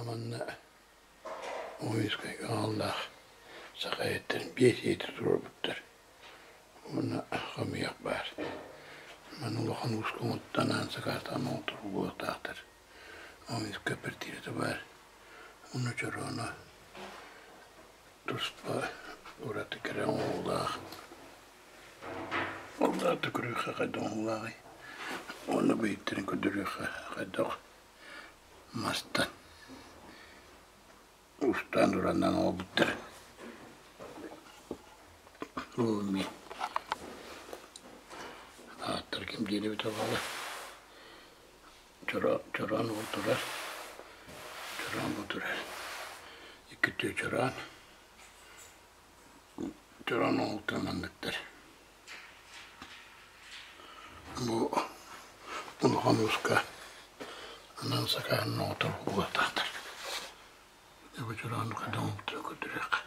Amanna oyuskayga Allah sakayettin bir şeydi turbuttur. Ona kamiyak var. Man ulahan uskumuttan an sakartan otur bu tahtır. Oyus köpürtiri de var. Onu çorona tuspa uğratı kere oğlak. Oğlak tükürüğe kadın oğlak. Onu büyüttürün küdürüğe kadın. Mastan. Randurannan obuttara. Ruumi. Aattar kim diye bir tavalla. Çoran, çoran oturar. Çoran oturar. İki tüy çoran. Çoran oturanlıktır. Bu Unhan Uska. Anansa kahraman otur. Bu. وجران قدوم تقدرق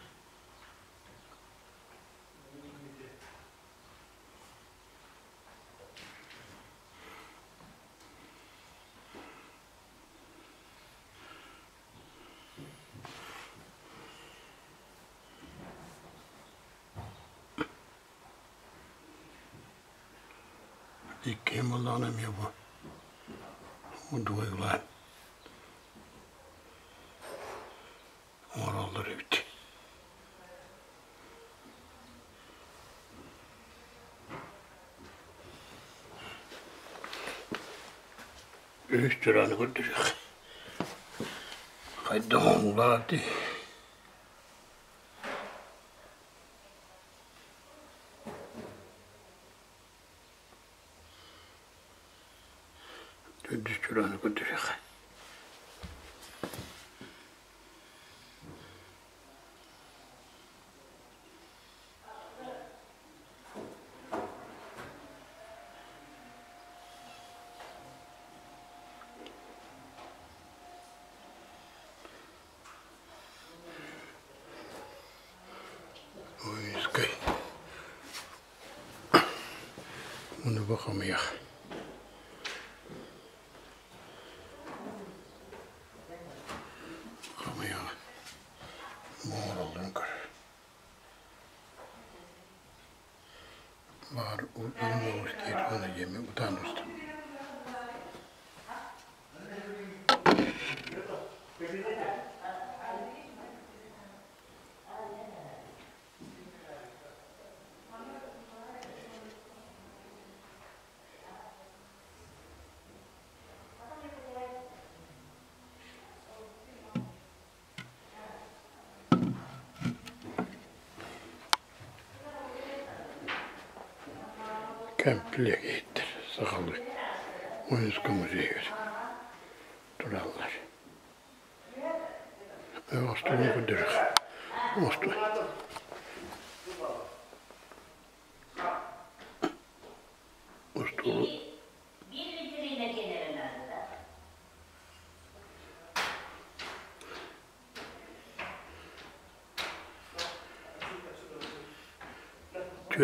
Ik ken me dan hem, jongen. Hoe doe ik dat? Moralları bitti. Üç liranı götürüyor. Haydi onlar di. Üç liranı götürüyor. Bunu bakamıyor. Bakamıyor. Gör. Var, o ürün usta, ona yemi, utan usta. Kämppiliä keittää, sakallu. Oyuskamuseer. Turallar. Mä ostuin niinku dyrk. Ostuin. Ostuin. Bir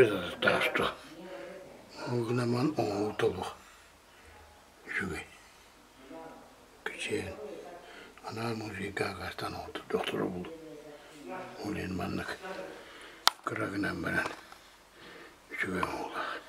litrine tästä. Uudemman outolu. Syy. Kyseen. Ana musiikkaa kanssa noutu. Tohtori buldu. Olin mannak. Kıragınan beren. Syy mulla.